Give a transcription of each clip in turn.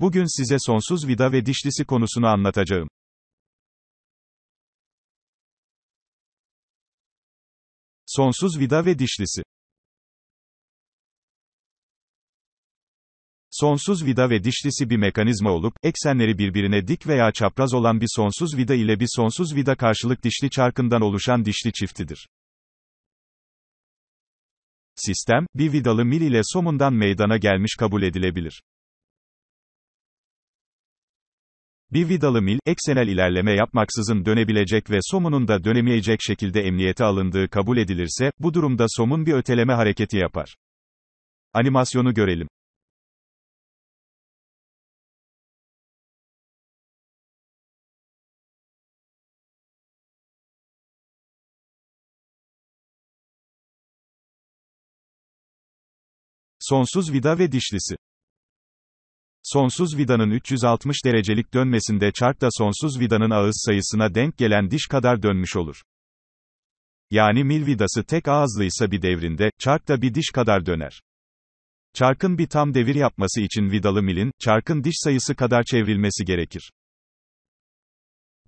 Bugün size sonsuz vida ve dişlisi konusunu anlatacağım. Sonsuz vida ve dişlisi. Sonsuz vida ve dişlisi bir mekanizma olup, eksenleri birbirine dik veya çapraz olan bir sonsuz vida ile bir sonsuz vida karşılık dişli çarkından oluşan dişli çiftidir. Sistem, bir vidalı mil ile somundan meydana gelmiş kabul edilebilir. Bir vidalı mil, eksenel ilerleme yapmaksızın dönebilecek ve somunun da dönemeyecek şekilde emniyete alındığı kabul edilirse, bu durumda somun bir öteleme hareketi yapar. Animasyonu görelim. Sonsuz vida ve dişlisi. Sonsuz vidanın 360 derecelik dönmesinde çark da sonsuz vidanın ağız sayısına denk gelen diş kadar dönmüş olur. Yani mil vidası tek ağızlıysa bir devrinde, çark da bir diş kadar döner. Çarkın bir tam devir yapması için vidalı milin, çarkın diş sayısı kadar çevrilmesi gerekir.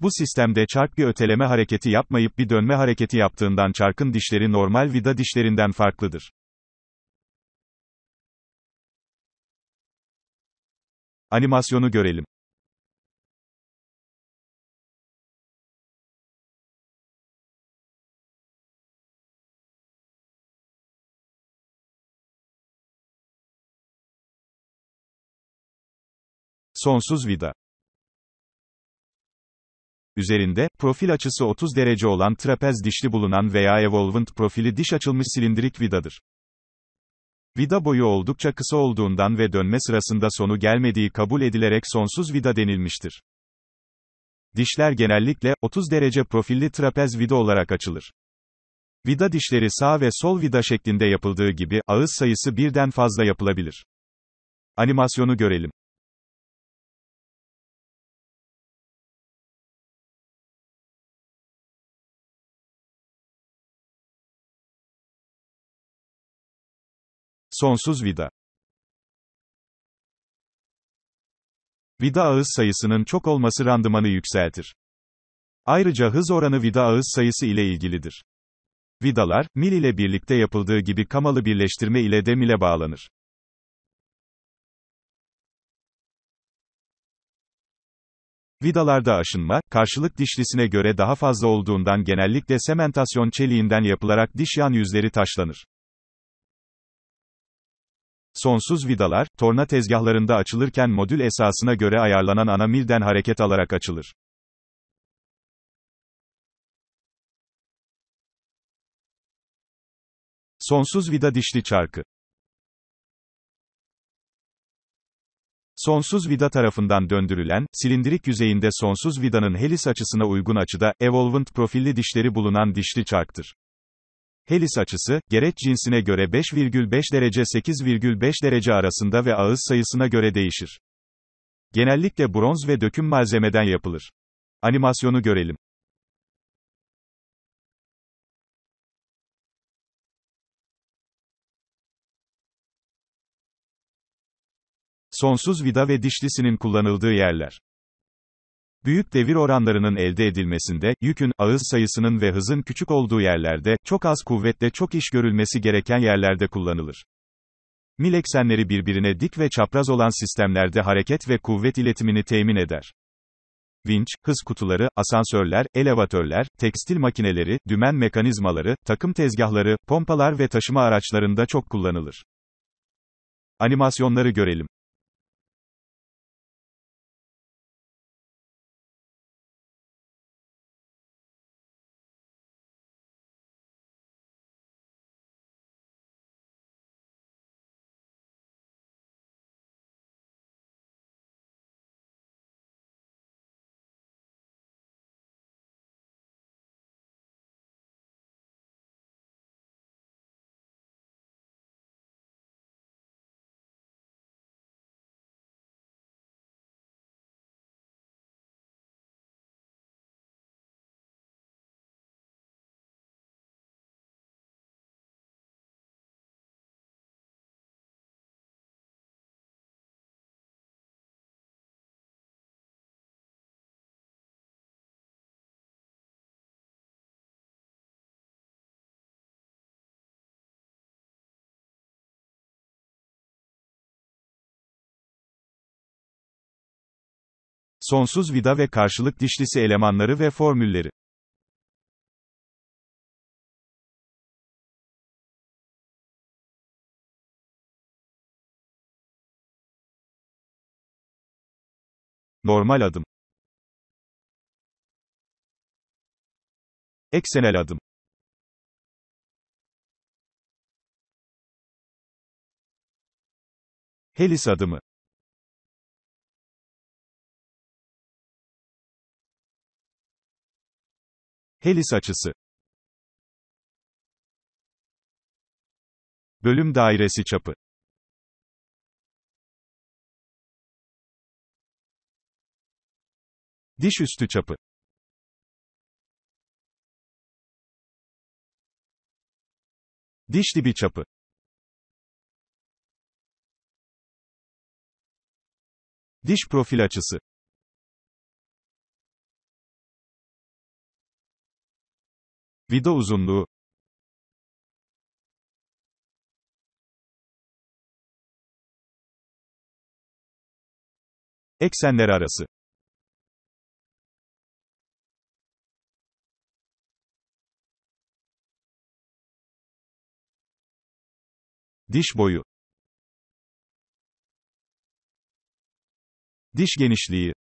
Bu sistemde çark bir öteleme hareketi yapmayıp bir dönme hareketi yaptığından çarkın dişleri normal vida dişlerinden farklıdır. Animasyonu görelim. Sonsuz vida. Üzerinde, profil açısı 30 derece olan trapez dişli bulunan veya evolvent profili diş açılmış silindirik vidadır. Vida boyu oldukça kısa olduğundan ve dönme sırasında sonu gelmediği kabul edilerek sonsuz vida denilmiştir. Dişler genellikle 30 derece profilli trapez vida olarak açılır. Vida dişleri sağ ve sol vida şeklinde yapıldığı gibi ağız sayısı birden fazla yapılabilir. Animasyonu görelim. Sonsuz vida. Vida ağız sayısının çok olması randımanı yükseltir. Ayrıca hız oranı vida ağız sayısı ile ilgilidir. Vidalar, mil ile birlikte yapıldığı gibi kamalı birleştirme ile de mile bağlanır. Vidalarda aşınma, karşılık dişlisine göre daha fazla olduğundan genellikle sementasyon çeliğinden yapılarak diş yan yüzleri taşlanır. Sonsuz vidalar, torna tezgahlarında açılırken modül esasına göre ayarlanan ana milden hareket alarak açılır. Sonsuz vida dişli çarkı. Sonsuz vida tarafından döndürülen, silindirik yüzeyinde sonsuz vidanın helis açısına uygun açıda, evolvent profilli dişleri bulunan dişli çarktır. Helis açısı, gereç cinsine göre 5,5 derece 8,5 derece arasında ve ağız sayısına göre değişir. Genellikle bronz ve döküm malzemeden yapılır. Animasyonu görelim. Sonsuz vida ve dişlisinin kullanıldığı yerler. Büyük devir oranlarının elde edilmesinde, yükün, ağız sayısının ve hızın küçük olduğu yerlerde, çok az kuvvetle çok iş görülmesi gereken yerlerde kullanılır. Mil eksenleri birbirine dik ve çapraz olan sistemlerde hareket ve kuvvet iletimini temin eder. Vinç, hız kutuları, asansörler, elevatörler, tekstil makineleri, dümen mekanizmaları, takım tezgahları, pompalar ve taşıma araçlarında çok kullanılır. Animasyonları görelim. Sonsuz vida ve karşılık dişlisi elemanları ve formülleri. Normal adım. Eksenel adım. Helis adımı. Helis açısı. Bölüm dairesi çapı. Diş üstü çapı. Diş dibi çapı. Diş profil açısı. Vida uzunluğu. Eksenler arası. Diş boyu. Diş genişliği.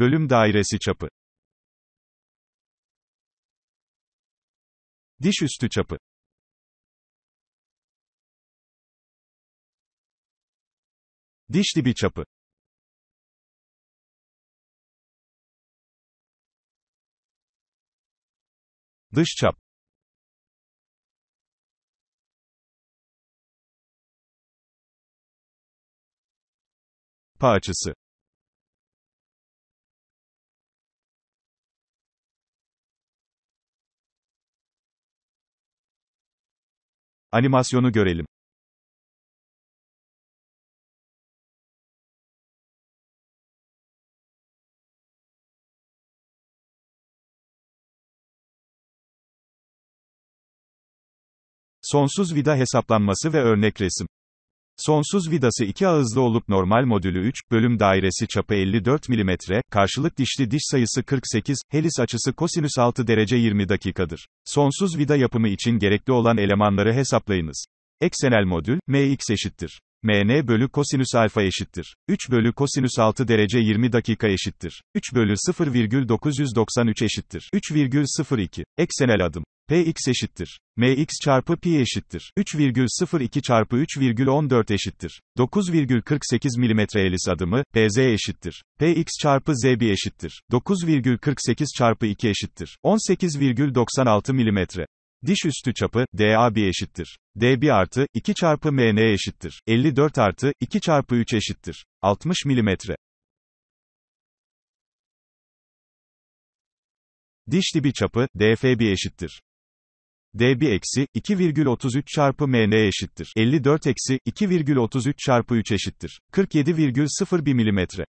Bölüm dairesi çapı. Diş üstü çapı. Diş dibi çapı. Dış çap. Pa Animasyonu görelim. Sonsuz vida hesaplanması ve örnek resim. Sonsuz vidası iki ağızlı olup normal modülü 3, bölüm dairesi çapı 54 mm, karşılık dişli diş sayısı 48, helis açısı kosinüs 6 derece 20 dakikadır. Sonsuz vida yapımı için gerekli olan elemanları hesaplayınız. Eksenel modül, mx eşittir. mn bölü kosinüs alfa eşittir. 3 bölü kosinüs 6 derece 20 dakika eşittir. 3 bölü 0,993 eşittir. 3,02. Eksenel adım. Px eşittir. Mx çarpı pi eşittir. 3,02 çarpı 3,14 eşittir. 9,48 mm elis adımı, Pz eşittir. Px çarpı zb eşittir. 9,48 çarpı 2 eşittir. 18,96 mm. Diş üstü çapı, dab eşittir. db artı, 2 çarpı mn eşittir. 54 artı, 2 çarpı 3 eşittir. 60 mm. Diş dibi çapı, dfb eşittir db eksi 2,33 çarpı mn eşittir. 54 eksi 2,33 çarpı 3 eşittir. 47,01 milimetre.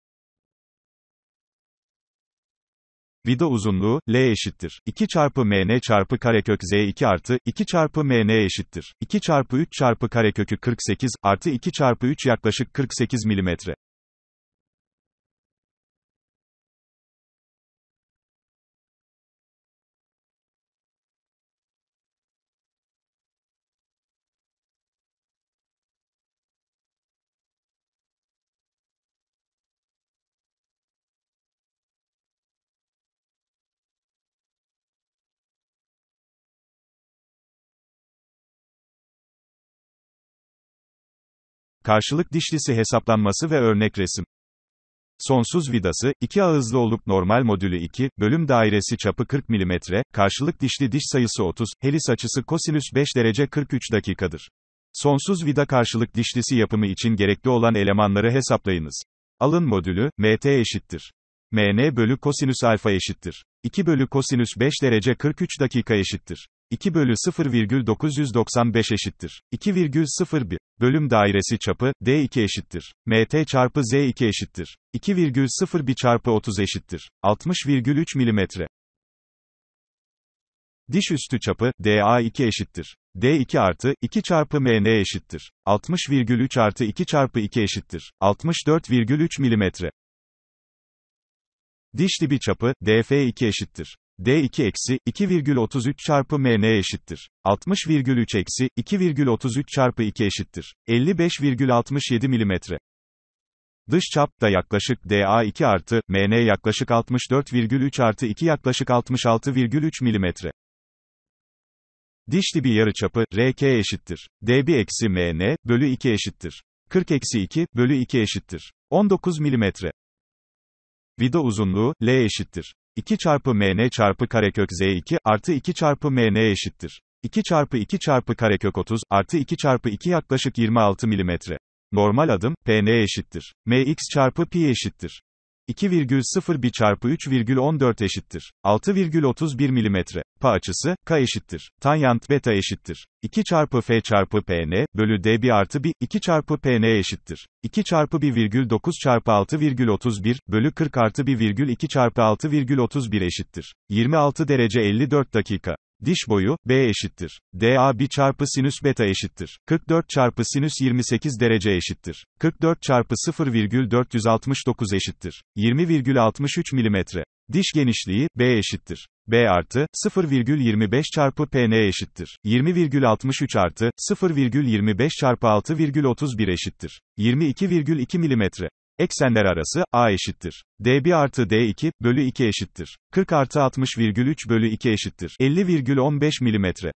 Vida uzunluğu, L eşittir. 2 çarpı mn çarpı karekök z2 artı, 2 çarpı mn eşittir. 2 çarpı 3 çarpı karekökü 48, artı 2 çarpı 3 yaklaşık 48 milimetre. Karşılık dişlisi hesaplanması ve örnek resim. Sonsuz vidası, iki ağızlı olup normal modülü 2, bölüm dairesi çapı 40 mm, karşılık dişli diş sayısı 30, helis açısı kosinüs 5 derece 43 dakikadır. Sonsuz vida karşılık dişlisi yapımı için gerekli olan elemanları hesaplayınız. Alın modülü, mt eşittir. mn bölü kosinüs alfa eşittir. 2 bölü kosinüs 5 derece 43 dakika eşittir. 2 bölü 0,995 eşittir. 2,01. Bölüm dairesi çapı, D2 eşittir. MT çarpı Z2 eşittir. 2,01 çarpı 30 eşittir. 60,3 milimetre. Diş üstü çapı, DA2 eşittir. D2 artı, 2 çarpı MN eşittir. 60,3 artı 2 çarpı 2 eşittir. 64,3 milimetre. Diş dibi çapı, DF2 eşittir. D2 eksi, 2,33 çarpı MN eşittir. 60,3 eksi, 2,33 çarpı 2 eşittir. 55,67 milimetre. Dış çap da yaklaşık DA2 artı, MN yaklaşık 64,3 artı 2 yaklaşık 66,3 milimetre. Diş dibi yarıçapı, RK eşittir. DB eksi MN, bölü 2 eşittir. 40 eksi 2, bölü 2 eşittir. 19 milimetre. Vida uzunluğu, L eşittir. 2 çarpı MN çarpı karekök Z2, artı 2 çarpı MN eşittir. 2 çarpı 2 çarpı karekök 30, artı 2 çarpı 2 yaklaşık 26 milimetre. Normal adım, PN eşittir. MX çarpı pi eşittir. 2,01 çarpı 3,14 eşittir. 6,31 milimetre. Pa açısı, K eşittir. Tanyant beta eşittir. 2 çarpı F çarpı PN, bölü D1 artı 1, 2 çarpı PN eşittir. 2 çarpı 1,9 çarpı 6,31, bölü 40 artı 1,2 çarpı 6,31 eşittir. 26 derece 54 dakika. Diş boyu, B eşittir. DA 1 çarpı sinüs beta eşittir. 44 çarpı sinüs 28 derece eşittir. 44 çarpı 0,469 eşittir. 20,63 milimetre. Diş genişliği, B eşittir. B artı, 0,25 çarpı PN eşittir. 20,63 artı, 0,25 çarpı 6,31 eşittir. 22,2 milimetre. Eksenler arası, A eşittir. D1 artı D2, bölü 2 eşittir. 40 artı 60,3 bölü 2 eşittir. 50,15 milimetre.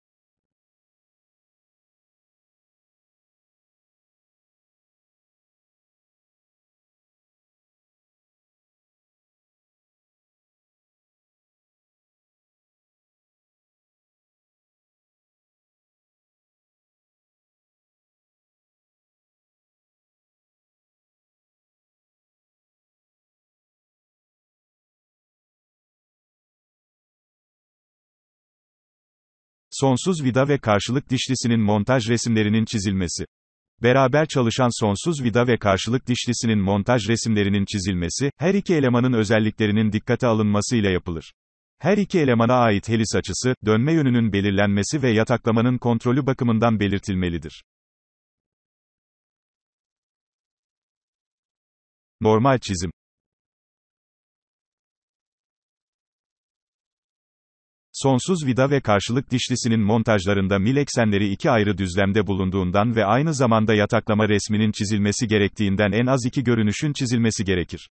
Sonsuz vida ve karşılık dişlisinin montaj resimlerinin çizilmesi. Beraber çalışan sonsuz vida ve karşılık dişlisinin montaj resimlerinin çizilmesi, her iki elemanın özelliklerinin dikkate alınmasıyla yapılır. Her iki elemana ait helis açısı, dönme yönünün belirlenmesi ve yataklamanın kontrolü bakımından belirtilmelidir. Normal çizim Sonsuz vida ve karşılık dişlisinin montajlarında mil eksenleri iki ayrı düzlemde bulunduğundan ve aynı zamanda yataklama resminin çizilmesi gerektiğinden en az iki görünüşün çizilmesi gerekir.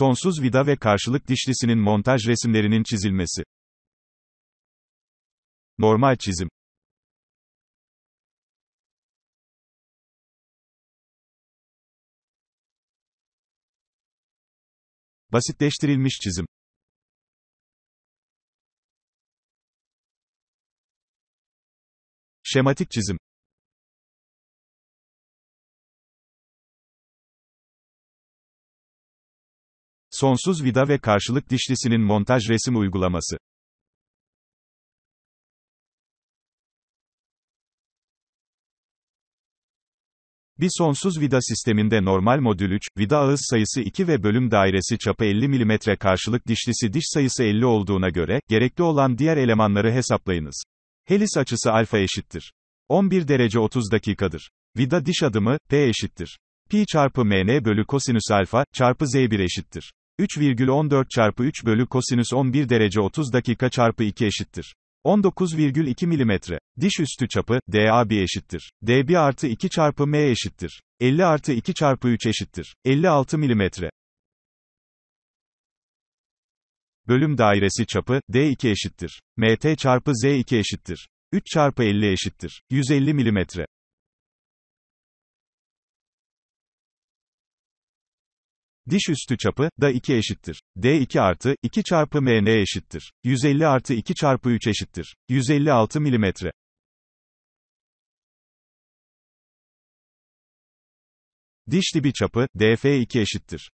Sonsuz vida ve karşılık dişlisinin montaj resimlerinin çizilmesi. Normal çizim. Basitleştirilmiş çizim. Şematik çizim. Sonsuz vida ve karşılık dişlisinin montaj resim uygulaması. Bir sonsuz vida sisteminde normal modül 3, vida ağız sayısı 2 ve bölüm dairesi çapı 50 mm karşılık dişlisi diş sayısı 50 olduğuna göre, gerekli olan diğer elemanları hesaplayınız. Helis açısı alfa eşittir. 11 derece 30 dakikadır. Vida diş adımı, P eşittir. Pi çarpı mn bölü kosinüs alfa, çarpı z1 eşittir. 3,14 çarpı 3 bölü kosinüs 11 derece 30 dakika çarpı 2 eşittir. 19,2 milimetre. Diş üstü çapı, DA1 eşittir. D1 artı 2 çarpı M eşittir. 50 artı 2 çarpı 3 eşittir. 56 milimetre. Bölüm dairesi çapı, D2 eşittir. MT çarpı Z2 eşittir. 3 çarpı 50 eşittir. 150 milimetre. Diş üstü çapı, da 2 eşittir. D2 artı, 2 çarpı MN eşittir. 150 artı 2 çarpı 3 eşittir. 156 milimetre. Diş dibi çapı, DF2 eşittir.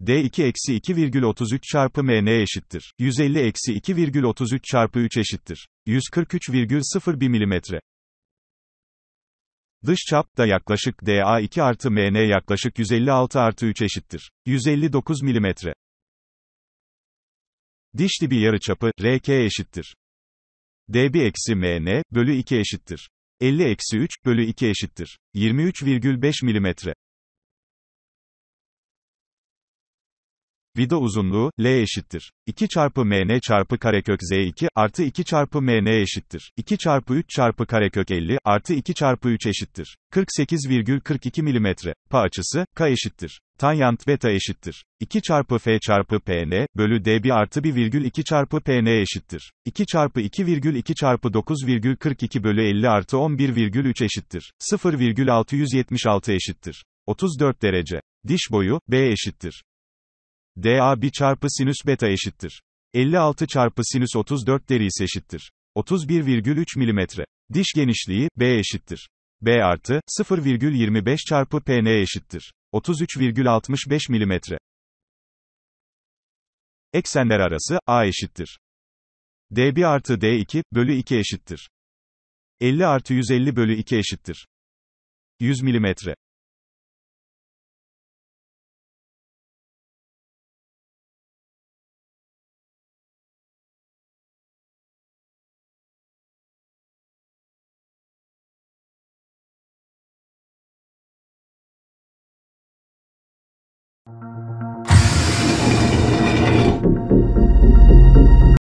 D2 eksi 2,33 çarpı MN eşittir. 150 eksi 2,33 çarpı 3 eşittir. 143,01 milimetre. Dış çap da yaklaşık DA2 artı MN yaklaşık 156 artı 3 eşittir. 159 milimetre. Diş dibi yarıçapı, RK eşittir. DB eksi MN, bölü 2 eşittir. 50 eksi 3, bölü 2 eşittir. 23,5 milimetre. Vida uzunluğu, L eşittir. 2 çarpı MN çarpı karekök Z2, artı 2 çarpı MN eşittir. 2 çarpı 3 çarpı karekök 50, artı 2 çarpı 3 eşittir. 48,42 milimetre. Pa açısı, K eşittir. Tanyant beta eşittir. 2 çarpı F çarpı PN, bölü D1 artı 1,2 çarpı PN eşittir. 2 çarpı 2,2 çarpı 9,42 bölü 50 artı 11,3 eşittir. 0,676 eşittir. 34 derece. Diş boyu, B eşittir. DA 1 çarpı sinüs beta eşittir. 56 çarpı sinüs 34 derisi eşittir. 31,3 milimetre. Diş genişliği, B eşittir. B artı, 0,25 çarpı PN eşittir. 33,65 milimetre. Eksenler arası, A eşittir. D1 artı D2, bölü 2 eşittir. 50 artı 150 bölü 2 eşittir. 100 milimetre.